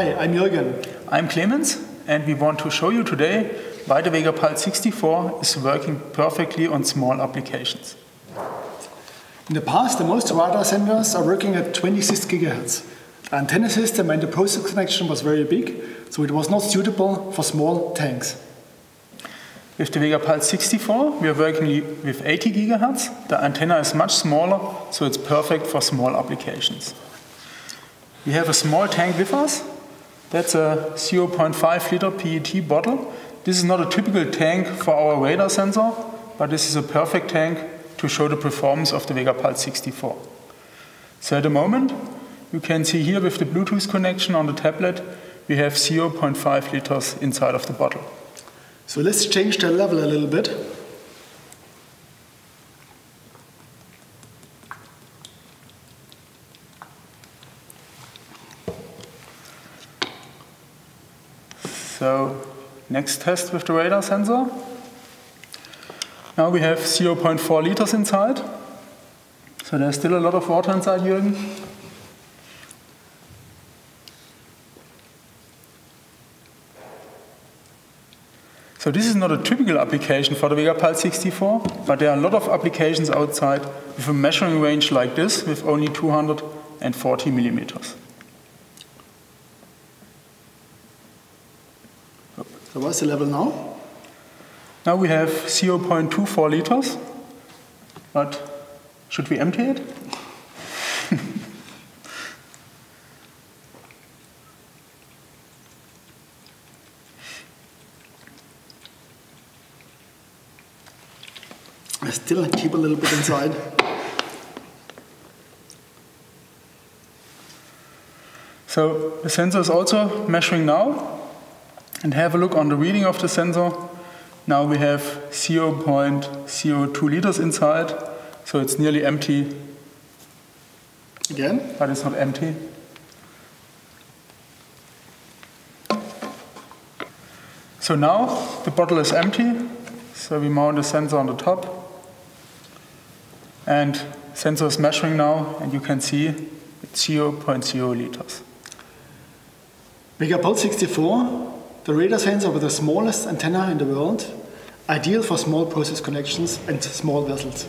I'm Jürgen. I'm Clemens, and we want to show you today why the VEGAPULS 64 is working perfectly on small applications. In the past, the most radar sensors are working at 26 gigahertz. The antenna system and the process connection was very big, so it was not suitable for small tanks. With the VEGAPULS 64, we are working with 80 gigahertz. The antenna is much smaller, so it's perfect for small applications. We have a small tank with us. That's a 0.5 liter PET bottle. This is not a typical tank for our radar sensor, but this is a perfect tank to show the performance of the VEGAPULS 64. So at the moment, you can see here with the Bluetooth connection on the tablet, we have 0.5 liters inside of the bottle. So let's change the level a little bit. So next test with the radar sensor. Now we have 0.4 liters inside. So there's still a lot of water inside, Jürgen. So this is not a typical application for the VEGAPULS 64, but there are a lot of applications outside with a measuring range like this with only 240 millimeters. So what's the level now? Now we have 0.24 liters, but should we empty it? I still keep a little bit inside. So the sensor is also measuring now. And have a look on the reading of the sensor. Now we have 0.02 liters inside, so it's nearly empty. Again? But it's not empty. So now the bottle is empty, so we mount the sensor on the top. And sensor is measuring now, and you can see it's 0.0 liters. VEGAPULS 64 the radar sensor with the smallest antenna in the world, ideal for small process connections and small vessels.